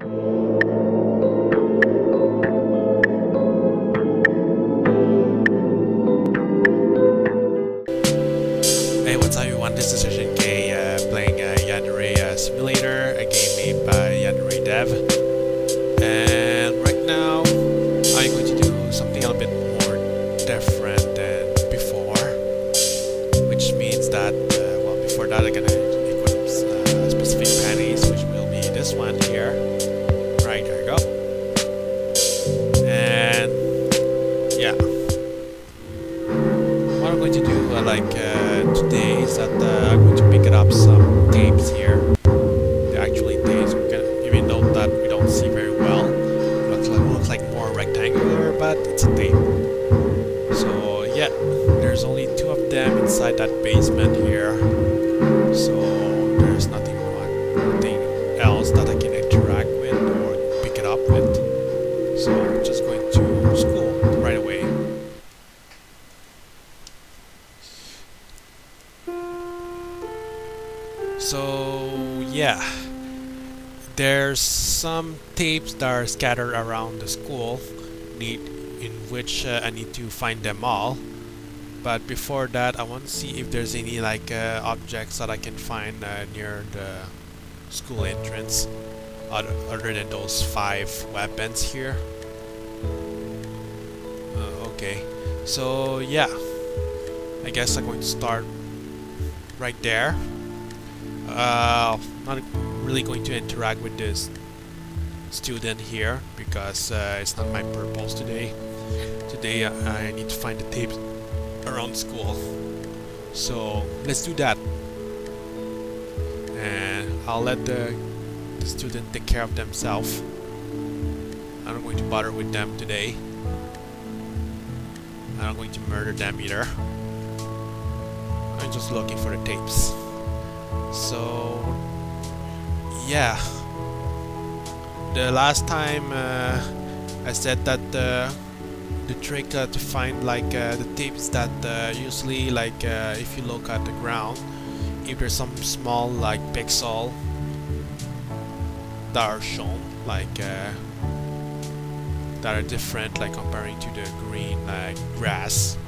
Hey, So yeah, there's some tapes that are scattered around the school, need in which uh, I need to find them all. But before that, I want to see if there's any like uh, objects that I can find uh, near the school entrance, other, other than those five weapons here. Uh, okay, so yeah, I guess I'm going to start right there uh, not really going to interact with this student here because uh, it's not my purpose today. Today uh, I need to find the tapes around school. So let's do that. And I'll let the, the student take care of themselves. I'm not going to bother with them today. I'm not going to murder them either. I'm just looking for the tapes. So yeah, the last time uh, I said that uh, the trick uh, to find like uh, the tips that uh, usually like uh, if you look at the ground, if there's some small like pixel that are shown like that are different like comparing to the green like grass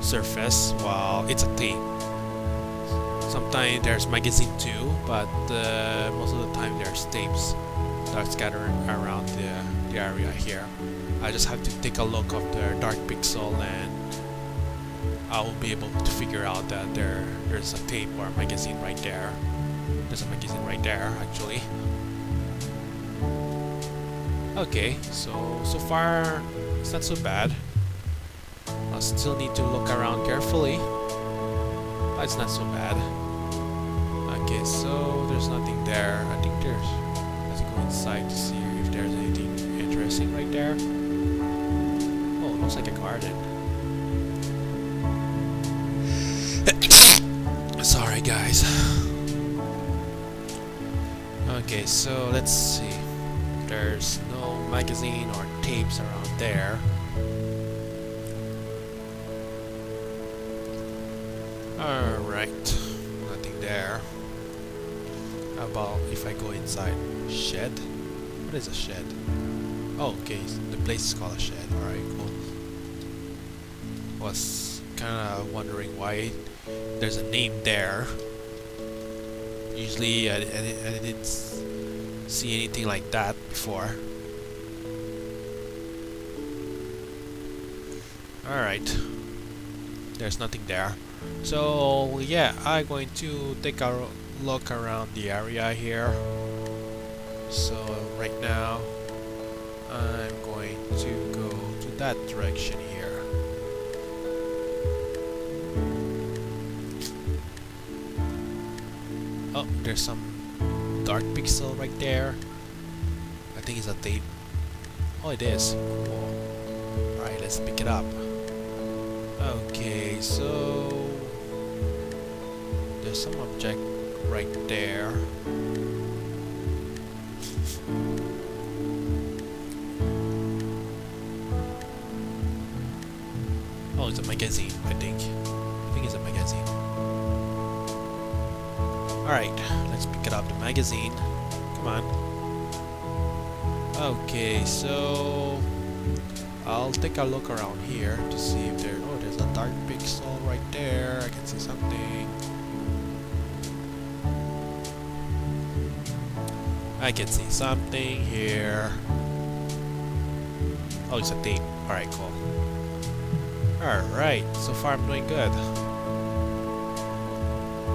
surface, while it's a tape sometimes there's magazine too, but uh, most of the time there's tapes that are scattered around the, the area here. I just have to take a look of the dark pixel and I will be able to figure out that there there's a tape or a magazine right there. There's a magazine right there actually. Okay, so so far it's not so bad. I still need to look around carefully. But it's not so bad. Okay, so there's nothing there. I think there's... Let's go inside to see if there's anything interesting right there. Oh, looks like a garden. Sorry, guys. Okay, so let's see. There's no magazine or tapes around there. Alright, nothing there. About if I go inside? Shed? What is a shed? Oh, okay, the place is called a shed. Alright, cool. Was kinda wondering why there's a name there. Usually I, I, I didn't see anything like that before. Alright. There's nothing there. So yeah, I'm going to take a look around the area here. So right now, I'm going to go to that direction here. Oh, there's some dark pixel right there. I think it's a tape. Oh, it is. Cool. Alright, let's pick it up. Okay, so there's some object right there. Oh, it's a magazine, I think. I think it's a magazine. Alright, let's pick it up. The magazine. Come on. Okay, so I'll take a look around here to see if there. Oh, there's a dark pixel right there. I can see something. I can see something here. Oh, it's a tape. Alright, cool. Alright, so far I'm doing good.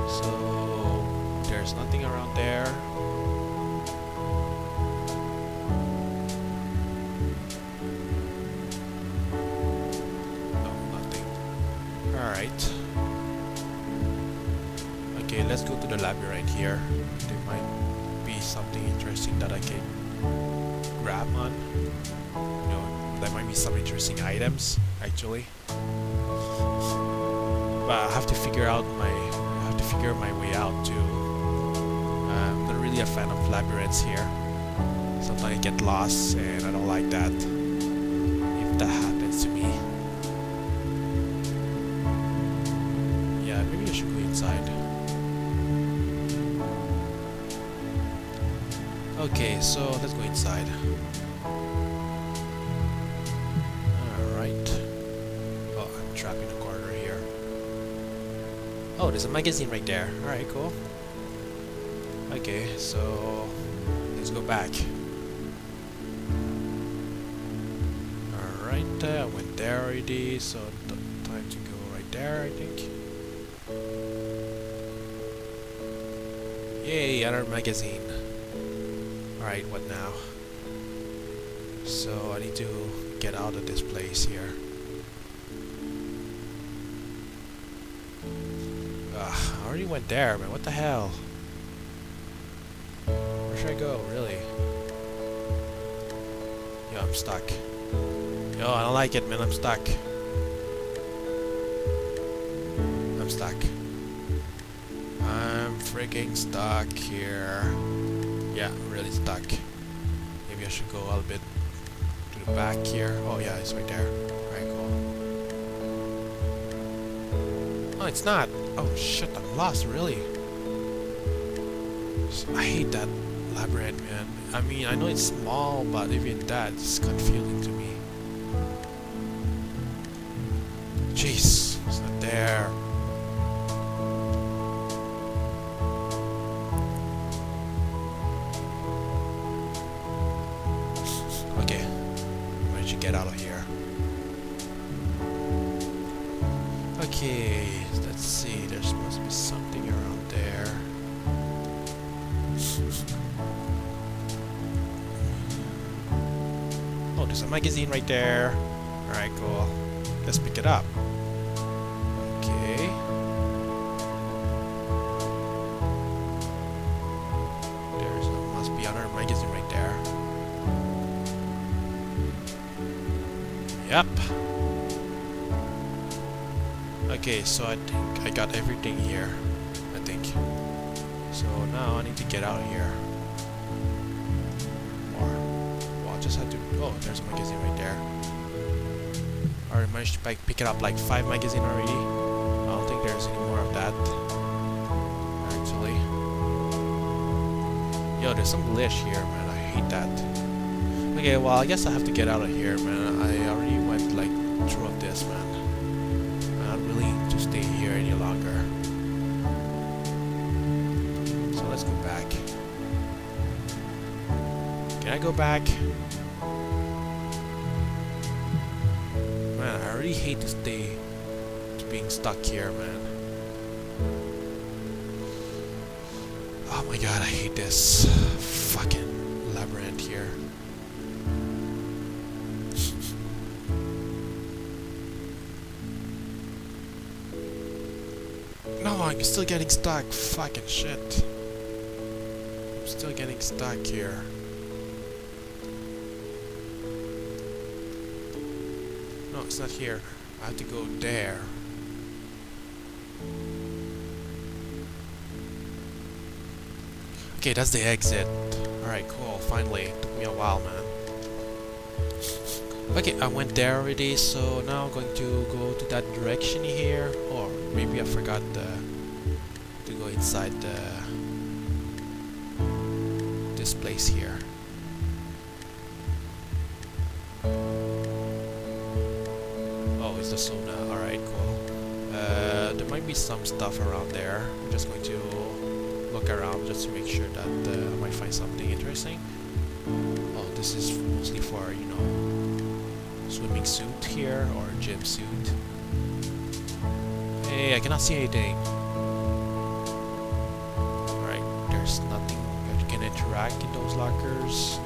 So, there's nothing around there. No, nothing. Alright. Okay, let's go to the labyrinth here. There might something interesting that I can grab on. You know, there might be some interesting items, actually. But I have to figure out my... I have to figure my way out too. Uh, I'm not really a fan of labyrinths here. Sometimes I get lost and I don't like that. If that happens to me. So let's go inside. Alright. Oh, I'm trapped in a corner here. Oh, there's a magazine right there. Alright, cool. Okay, so let's go back. Alright, uh, I went there already, so time to go right there, I think. Yay, another magazine. Alright, what now? So I need to get out of this place here. Ugh, I already went there, man. What the hell? Where should I go, really? Yo, I'm stuck. Yo, I don't like it, man. I'm stuck. I'm stuck. I'm freaking stuck here. Yeah, I'm really stuck. Maybe I should go a little bit to the back here. Oh yeah, it's right there. Alright, cool. Oh, it's not. Oh shit, I'm lost, really. I hate that labyrinth, man. I mean, I know it's small, but even that is confusing to me. Jeez, there's a magazine right there. Alright, cool. Let's pick it up. Okay. There's must be another magazine right there. Yep. Okay, so I think I got everything here. I think. So now I need to get out of here. Oh, there's a magazine right there. I already managed to pick it up like five magazine already. I don't think there's any more of that. Actually. Yo, there's some glitch here, man. I hate that. Okay, well, I guess I have to get out of here, man. I already went, like, through this, man. I'm not willing to stay here any longer. So let's go back. Can I go back? Really hate to stay being stuck here, man. Oh my god, I hate this fucking labyrinth here. No, I'm still getting stuck. Fucking shit. I'm still getting stuck here. It's not here. I have to go there. Okay, that's the exit. Alright, cool. Finally. Took me a while, man. Okay, I went there already, so now I'm going to go to that direction here. Or maybe I forgot the, to go inside the, this place here. The sauna. Alright, cool. Uh, there might be some stuff around there. I'm just going to look around just to make sure that uh, I might find something interesting. Oh, this is mostly for, you know, swimming suit here or gym suit. Hey, I cannot see anything. Alright, there's nothing that can interact in those lockers.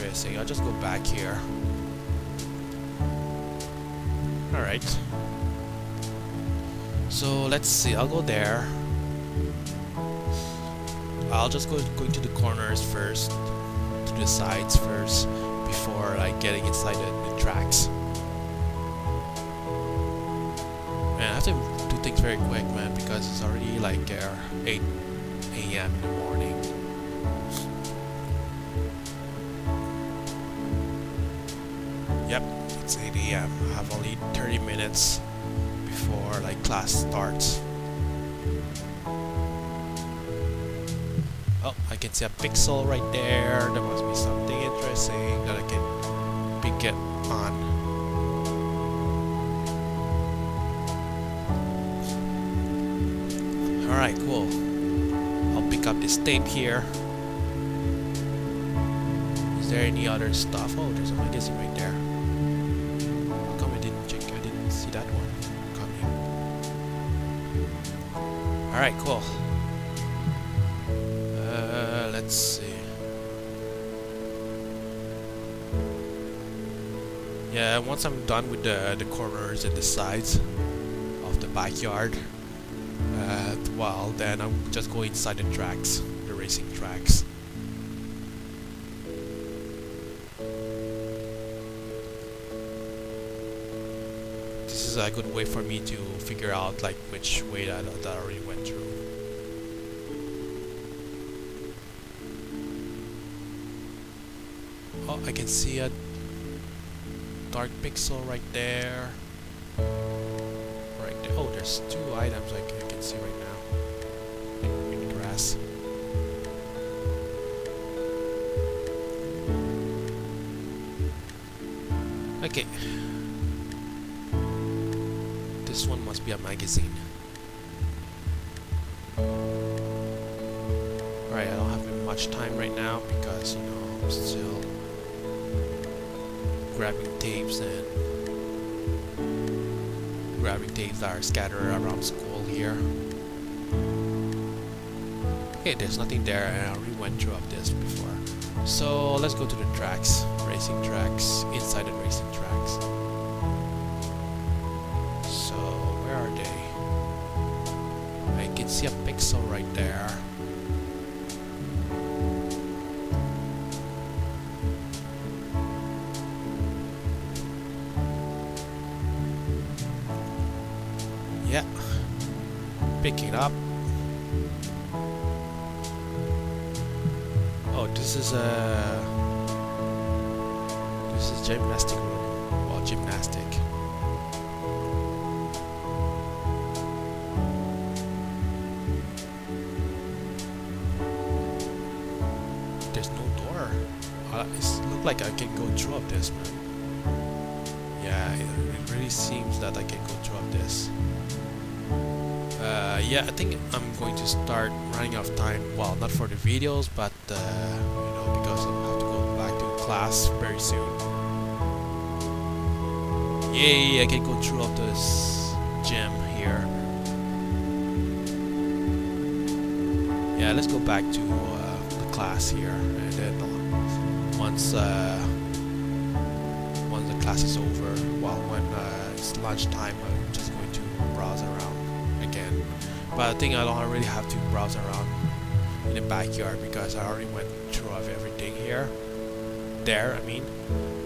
Interesting. I'll just go back here. Alright. So let's see, I'll go there. I'll just go going to the corners first, to the sides first, before like getting inside the, the tracks. Man, I have to do things very quick, man, because it's already like uh, 8 a.m. in the morning. Yep, it's 8 a.m. I have only 30 minutes before like class starts. Oh, I can see a pixel right there. There must be something interesting that I can pick it on. Alright, cool. I'll pick up this tape here. Is there any other stuff? Oh, there's a magazine right there. Alright, cool. Uh, let's see. Yeah, once I'm done with the, the corners and the sides of the backyard, uh, well, then I'll just go inside the tracks, the racing tracks. Is a good way for me to figure out like which way that, that I already went through. Oh, I can see a dark pixel right there. Right there. Oh, there's two items I can, I can see right now. In grass. Okay. This one must be a magazine. Alright, I don't have much time right now because, you know, I'm still grabbing tapes and grabbing tapes that are scattered around school here. Okay, there's nothing there and I already went through of this before. So let's go to the tracks, racing tracks, inside the racing tracks. See a pixel right there. Yeah. pick it up. Oh, this is a. This is gymnastic look like I can go through of this, man. Yeah, it, really seems that I can go through of this. Uh, yeah, I think I'm going to start running out of time. Well, not for the videos, but uh, you know, because I have to go back to class very soon. Yay! I can go through of this gym here. Yeah, let's go back to uh, the class here, and then uh, once uh, once the class is over, well, when uh, it's lunchtime, I'm just going to browse around again. But I think I don't really have to browse around in the backyard because I already went through of everything here. There, I mean.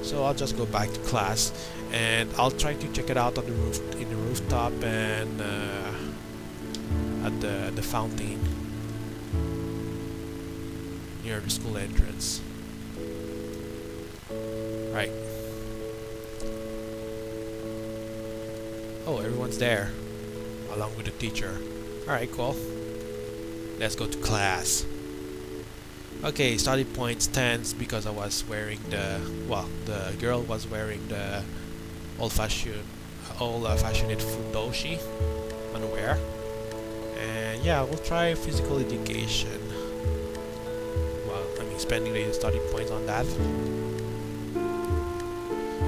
So I'll just go back to class and I'll try to check it out on the roof, in the rooftop and uh, at the the fountain near the school entrance. Right. Oh, everyone's there along with the teacher. Alright, cool. Let's go to class. Okay, study points 10 because I was wearing the well, the girl was wearing the old-fashioned, old-fashioned fudoshi underwear, and yeah, we'll try physical education. Well, I mean, spending the study points on that.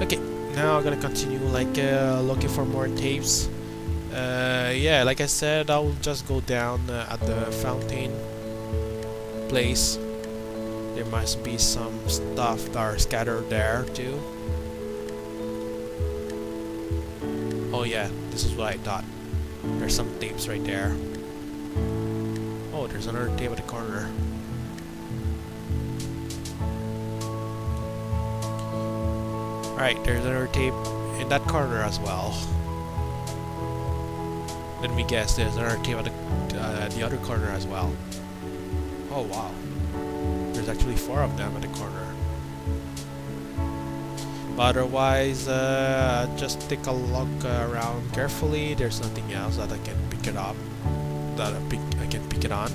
Okay, now I'm gonna continue like uh, looking for more tapes. Uh, yeah, like I said, I'll just go down uh, at the fountain place there must be some stuff that are scattered there too. Oh yeah, this is what I thought. There's some tapes right there. Oh, there's another tape at the corner. Right, there's another tape in that corner as well. Let me guess, there's another tape at the, uh, the other corner as well. Oh wow there's actually four of them at the corner. But otherwise, uh, just take a look around carefully. There's nothing else that I can pick it up, that I, pick, I can pick it on.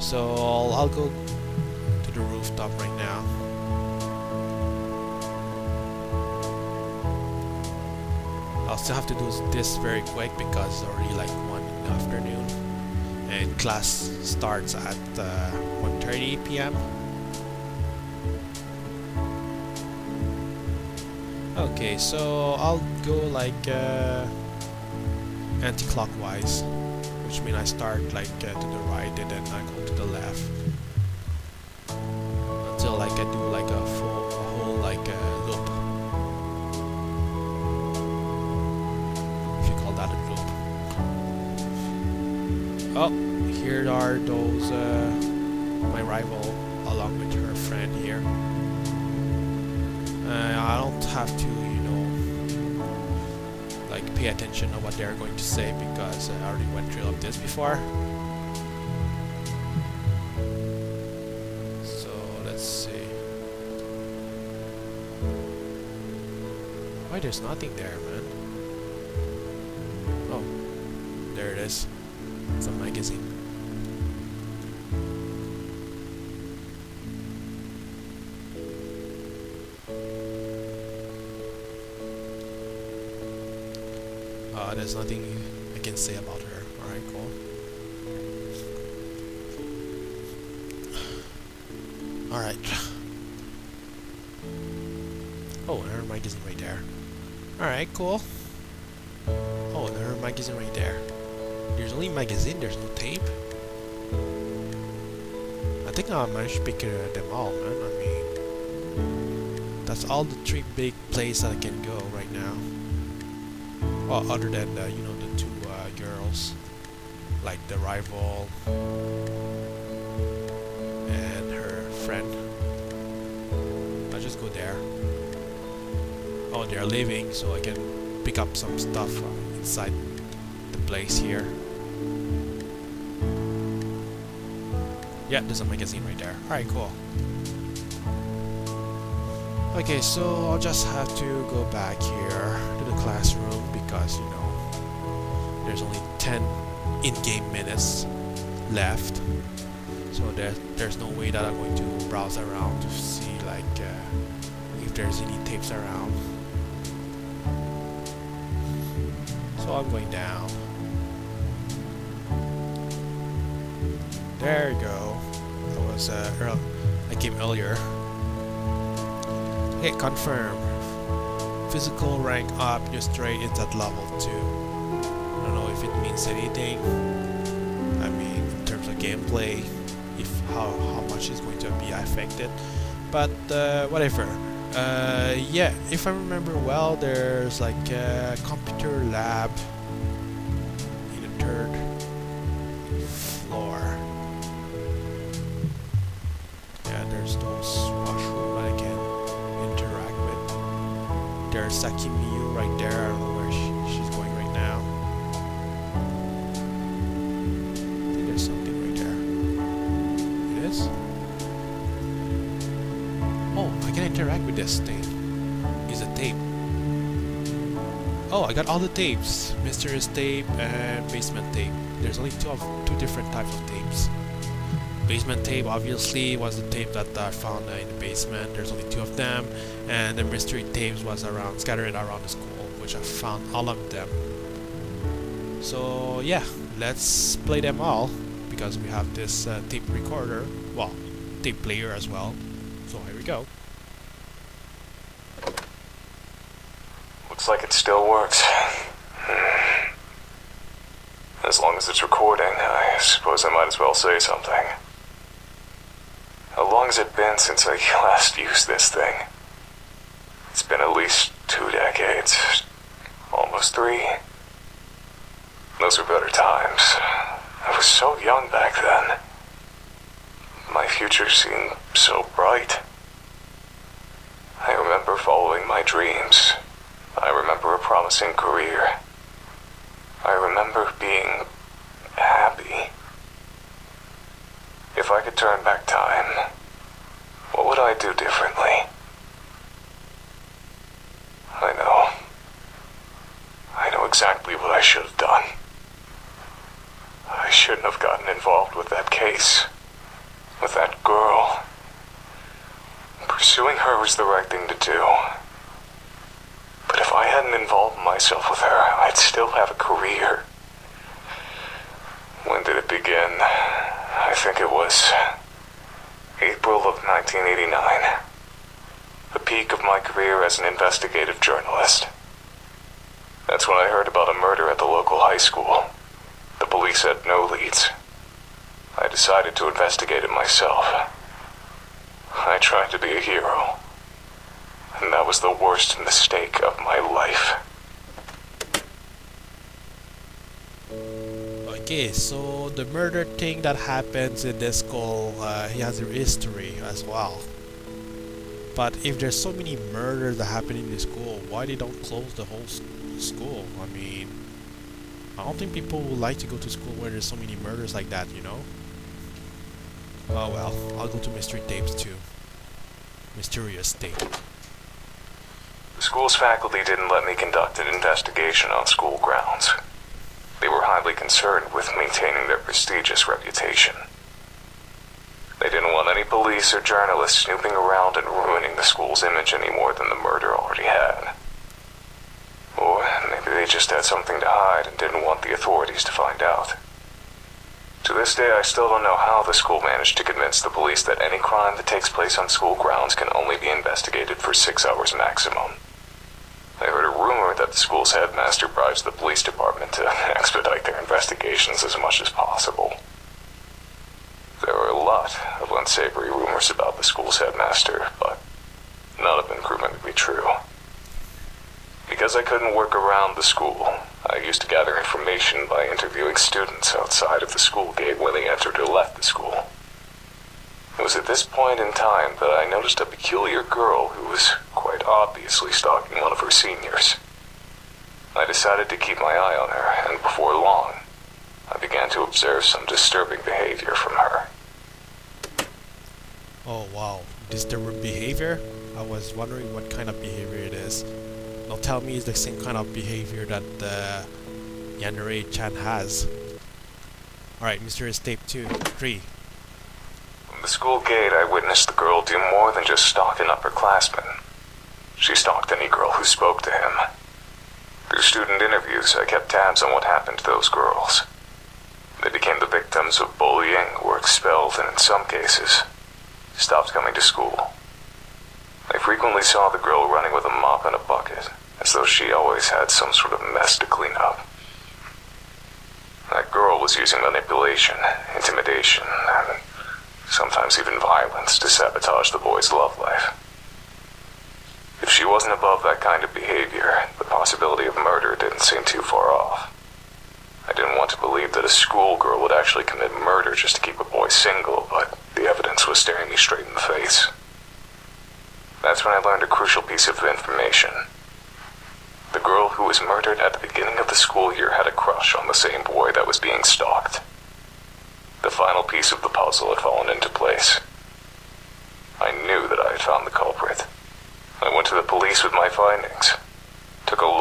So I'll, I'll go to the rooftop right now. I'll still have to do this very quick because it's already like 1 in the afternoon and class starts at uh, 1.30 p.m. Okay, so I'll go like uh, anti-clockwise, which means I start like uh, to the right and then I go to the left Oh, here are those uh, my rival along with her friend here. Uh, I don't have to, you know, like pay attention to what they're going to say because I already went through of this before. So let's see. Why there's nothing there, man? Oh, there it is. It's a magazine. Uh, there's nothing I can say about her. Alright, cool. Alright. Oh, another magazine right there. Alright, cool. Oh, another magazine right there. There's only magazine, there's no tape. I think I managed to pick uh, them all, man. I mean, that's all the three big places I can go right now. Well, other than the, you know the two uh, girls, like the rival and her friend. I'll just go there. Oh, they're leaving, so I can pick up some stuff uh, inside place here. Yeah, there's a magazine right there. Alright, cool. Okay, so I'll just have to go back here to the classroom because, you know, there's only 10 in-game minutes left. So there, there's no way that I'm going to browse around to see like uh, if there's any tapes around. So I'm going down. There you go. I was uh. I came earlier. Okay, confirm. Physical rank up, you're straight into at level 2. I don't know if it means anything. I mean, in terms of gameplay, if how, how much is going to be affected. But uh, whatever. Uh, yeah, if I remember well, there's like a computer lab with. Saki Miyu right there. I don't know where she, she's going right now. I think there's something right there. It is? Oh, I can interact with this thing. Use a tape. Oh, I got all the tapes. Mysterious tape and basement tape. There's only two of two different types of tapes. Basement tape obviously was the tape that I found in the basement. There's only two of them, and the mystery tapes was around scattered around the school, which I found all of them. So yeah, let's play them all because we have this uh, tape recorder, well, tape player as well. So here we go. Looks like it still works. As long as it's recording, I suppose I might as well say something. How long has it been since I last used this thing? It's been at least two decades. Almost three. Those were better times. I was so young back then. My future seemed so bright. I remember following my dreams. I remember a promising career. I remember being happy. If I could turn back time, what would I do differently? I know. I know exactly what I should have done. I shouldn't have gotten involved with that case. With that girl. Pursuing her was the right thing to do. But if I hadn't involved myself with her, I'd still have a career. When did it begin? I think it was April of 1989. The peak of my career as an investigative journalist. That's when I heard about a murder at the local high school. The police had no leads. I decided to investigate it myself. I tried to be a hero. And that was the worst mistake of my life. Okay, so the murder thing that happens in this school, uh, he has a history as well. But if there's so many murders that happen in the school, why they don't close the whole school? I mean, I don't think people would like to go to school where there's so many murders like that, you know? Oh well, I'll go to mystery tapes too. Mysterious tape. The school's faculty didn't let me conduct an investigation on school grounds. Highly concerned with maintaining their prestigious reputation. They didn't want any police or journalists snooping around and ruining the school's image any more than the murder already had. Or maybe they just had something to hide and didn't want the authorities to find out. To this day, I still don't know how the school managed to convince the police that any crime that takes place on school grounds can only be investigated for six hours maximum. I heard a rumor that the school's headmaster bribes the police department to expedite their investigations as much as possible. There are a lot of unsavory rumors about the school's headmaster, but none of them proven to be true. Because I couldn't work around the school, I used to gather information by interviewing students outside of the school gate when they entered or left the school. It was at this point in time that I noticed a peculiar girl who was quite obviously stalking one of her seniors. I decided to keep my eye on her, and before long, I began to observe some disturbing behavior from her. Oh wow, disturbing behavior? I was wondering what kind of behavior it is. Now tell me it's the same kind of behavior that uh, Chan has. Alright, Mysterious Tape 2, 3. From the school gate, I witnessed the girl do more than just stalk an upperclassman. She stalked any girl who spoke to him. Through student interviews, I kept tabs on what happened to those girls. They became the victims of bullying, were expelled, and in some cases, stopped coming to school. I frequently saw the girl running with a mop and a bucket, as though she always had some sort of mess to clean up. That girl was using manipulation, intimidation, and sometimes even violence to sabotage the boy's love life. If she wasn't above that kind of behavior, possibility of murder didn't seem too far off. I didn't want to believe that a schoolgirl would actually commit murder just to keep a boy single, but the evidence was staring me straight in the face. That's when I learned a crucial piece of information. The girl who was murdered at the beginning of the school year had a crush on the same boy that was being stalked. The final piece of the puzzle had fallen into place. I knew that I had found the culprit. I went to the police with my findings.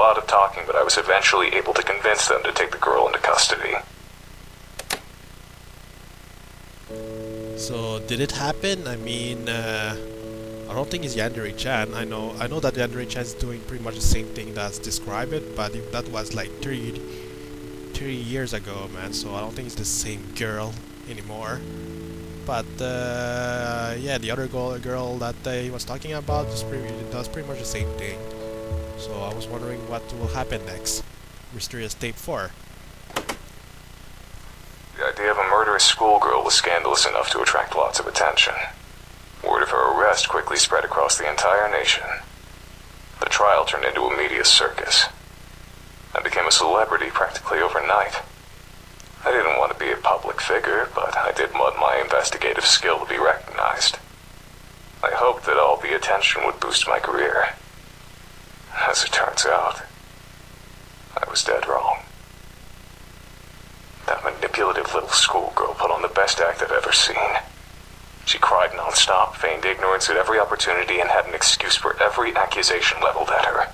Lot of talking, but I was eventually able to convince them to take the girl into custody. So did it happen? I mean, uh, I don't think it's Yandere Chan. I know I know that Yandere Chan is doing pretty much the same thing that's described but if that was like three, three years ago, man. So I don't think it's the same girl anymore. But uh, yeah, the other girl, girl that he was talking about pretty, does pretty much the same thing. So I was wondering what will happen next. Mysterious Tape 4. The idea of a murderous schoolgirl was scandalous enough to attract lots of attention. Word of her arrest quickly spread across the entire nation. The trial turned into a media circus. I became a celebrity practically overnight. I didn't want to be a public figure, but I did want my investigative skill to be recognized. I hoped that all the attention would boost my career. As it turns out, I was dead wrong. That manipulative little schoolgirl put on the best act I've ever seen. She cried nonstop, feigned ignorance at every opportunity, and had an excuse for every accusation leveled at her.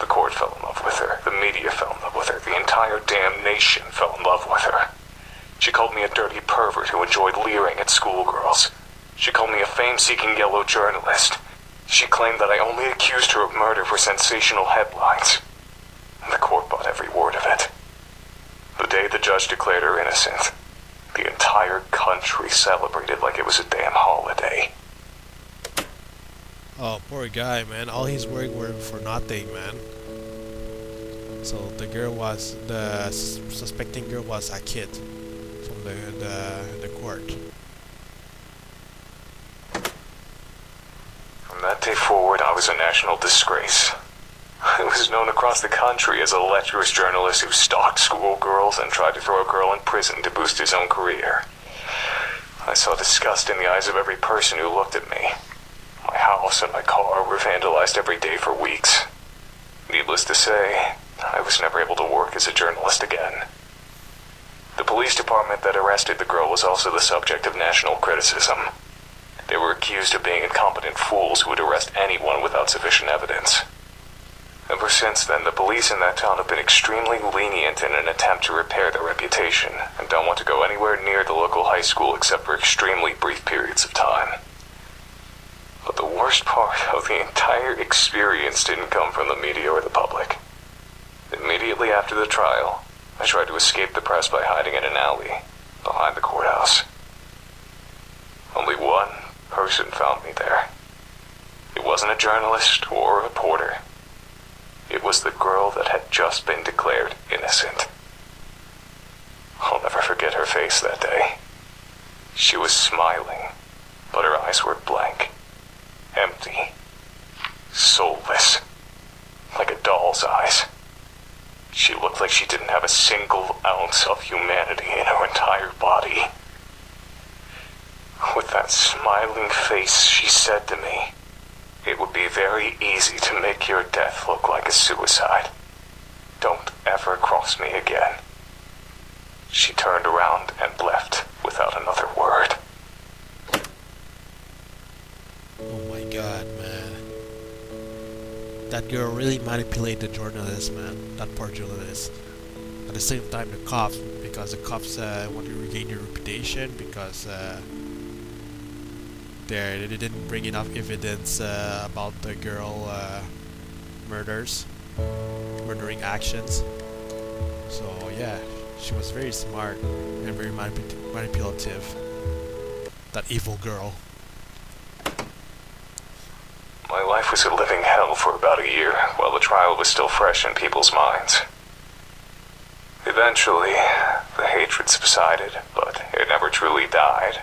The court fell in love with her, the media fell in love with her, the entire damn nation fell in love with her. She called me a dirty pervert who enjoyed leering at schoolgirls. She called me a fame seeking yellow journalist. She claimed that I only accused her of murder for sensational headlines. The court bought every word of it. The day the judge declared her innocent, the entire country celebrated like it was a damn holiday. Oh, poor guy, man. All his work were for nothing, man. So the girl was the suspecting girl was a kid from the the, the court. From that day forward, I was a national disgrace. I was known across the country as a lecherous journalist who stalked schoolgirls and tried to throw a girl in prison to boost his own career. I saw disgust in the eyes of every person who looked at me. My house and my car were vandalized every day for weeks. Needless to say, I was never able to work as a journalist again. The police department that arrested the girl was also the subject of national criticism. Accused of being incompetent fools who would arrest anyone without sufficient evidence. Ever since then, the police in that town have been extremely lenient in an attempt to repair their reputation and don't want to go anywhere near the local high school except for extremely brief periods of time. But the worst part of the entire experience didn't come from the media or the public. Immediately after the trial, I tried to escape the press by hiding in an alley behind the courthouse. Only one person found me there. It wasn't a journalist or a reporter. It was the girl that had just been declared innocent. I'll never forget her face that day. She was smiling, but her eyes were blank, empty, soulless, like a doll's eyes. She looked like she didn't have a single ounce of humanity in her entire body. That smiling face, she said to me, It would be very easy to make your death look like a suicide. Don't ever cross me again. She turned around and left without another word. Oh my god, man. That girl really manipulated the journalist, man. That poor journalist. At the same time, the cops, because the cops uh, want to regain their reputation because uh, they they didn't bring enough evidence uh, about the girl uh, murders, murdering actions. So yeah, she was very smart and very manip- manipulative. That evil girl. My life was a living hell for about a year while the trial was still fresh in people's minds. Eventually, the hatred subsided, but it never truly died.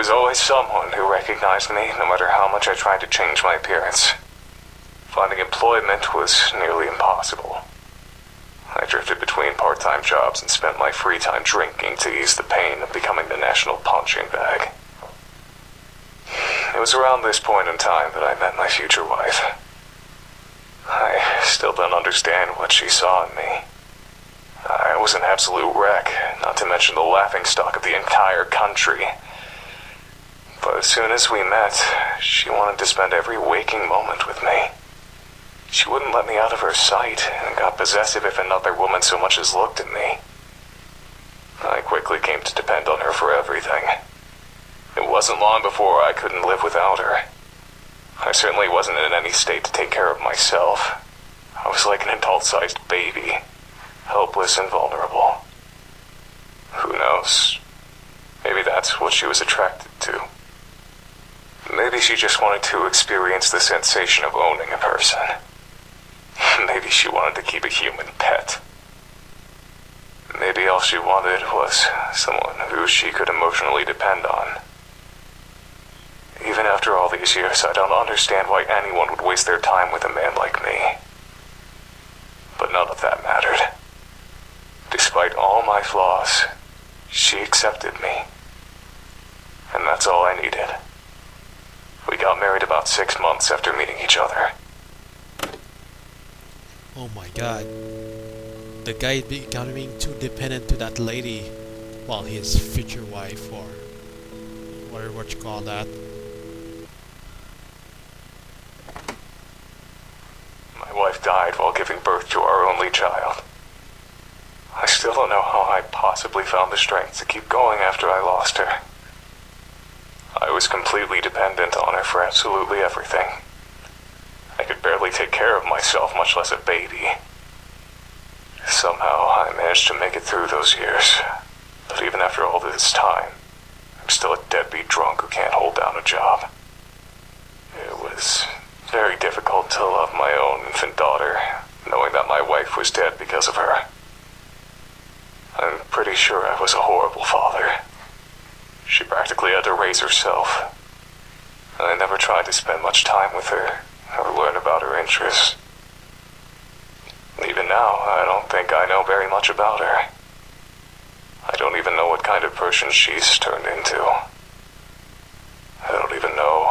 There was always someone who recognized me, no matter how much I tried to change my appearance. Finding employment was nearly impossible. I drifted between part time jobs and spent my free time drinking to ease the pain of becoming the national punching bag. It was around this point in time that I met my future wife. I still don't understand what she saw in me. I was an absolute wreck, not to mention the laughing stock of the entire country. As soon as we met, she wanted to spend every waking moment with me. She wouldn't let me out of her sight and got possessive if another woman so much as looked at me. I quickly came to to depend on her for everything. It wasn't long before I couldn't live without her. I certainly wasn't in any state to take care of myself. I was like an adult sized baby, helpless and vulnerable. Who knows? Maybe that's what she was attracted to. Maybe she just wanted to experience the sensation of owning a person. Maybe she wanted to keep a human pet. Maybe all she wanted was someone who she could emotionally depend on. Even after all these years, I don't understand why anyone would waste their time with a man like me. But none of that mattered. Despite all my flaws, she accepted me. And that's all I needed. We got married about six months after meeting each other. Oh my god. The guy becoming too dependent to that lady while his future wife or whatever what you call that. My wife died while giving birth to our only child. I still don't know how I possibly found the strength to keep going after I lost her. I was completely dependent on her for absolutely everything. I could barely take care of myself, much less a baby. Somehow I managed to make it through those years. But even after all this time, I'm still a deadbeat drunk who can't hold down a job. It was very difficult to love my own infant daughter, knowing that my wife was dead because of her. I'm pretty sure I was a horrible father. She practically had to raise herself. And I never tried to spend much time with her or learn about her interests. Even now, I don't think I know very much about her. I don't even know what kind of person she's turned into. I don't even know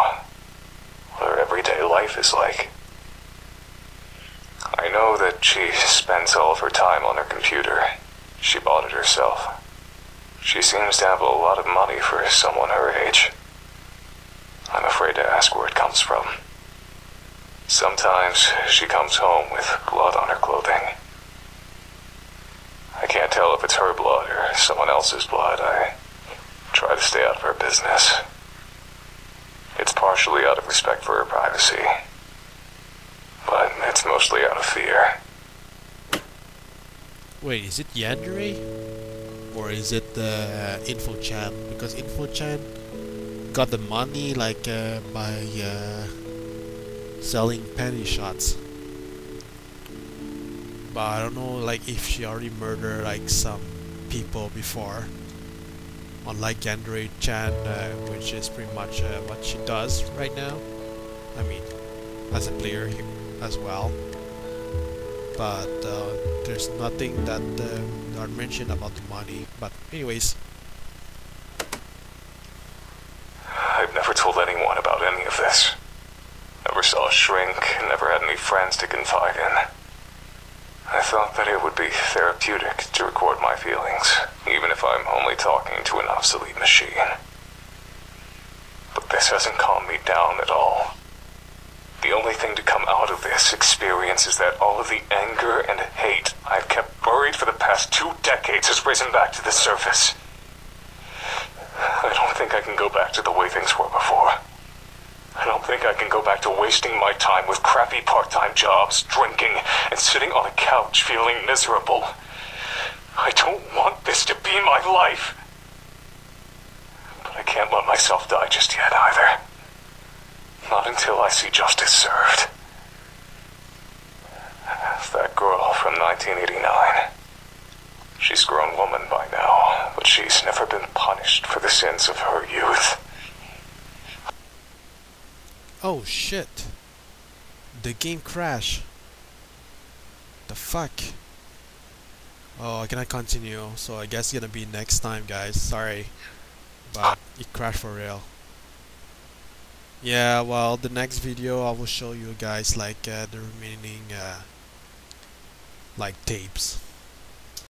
what her everyday life is like. I know that she spends all of her time on her computer. She bought it herself. She seems to have a lot of money for someone her age. I'm afraid to ask where it comes from. Sometimes she comes home with blood on her clothing. I can't tell if it's her blood or someone else's blood. I try to stay out of her business. It's partially out of respect for her privacy, but it's mostly out of fear. Wait, is it Yandere? Or is it the uh, InfoChan? Because InfoChan got the money like uh, by uh, selling panty shots. But I don't know like if she already murdered like some people before. Unlike Yandere Chan, uh, which is pretty much uh, what she does right now. I mean, as a player as well. But uh, there's nothing that are mentioned about the money. But anyways, I've never told anyone about any of this. Never saw a shrink, never had any friends to confide in. I thought that it would be therapeutic to record my feelings, even if I'm only talking to an obsolete machine. But this hasn't calmed me down at all. The only thing to come out of this experience is that all of the anger and hate I've kept buried for the past two decades has risen back to the surface. I don't think I can go back to the way things were before. I don't think I can go back to wasting my time with crappy part time jobs, drinking, and sitting on a couch feeling miserable. I don't want this to be my life. But I can't let myself die just yet either. Not until I see justice served. That girl from 1989. She's grown woman by now, but she's never been punished for the sins of her youth. oh shit, the game crashed. The fuck. Oh, I cannot continue, so I guess it's gonna be next time, guys. Sorry, but it crashed for real. Yeah, well, the next video I will show you guys like uh, the remaining uh, like tapes.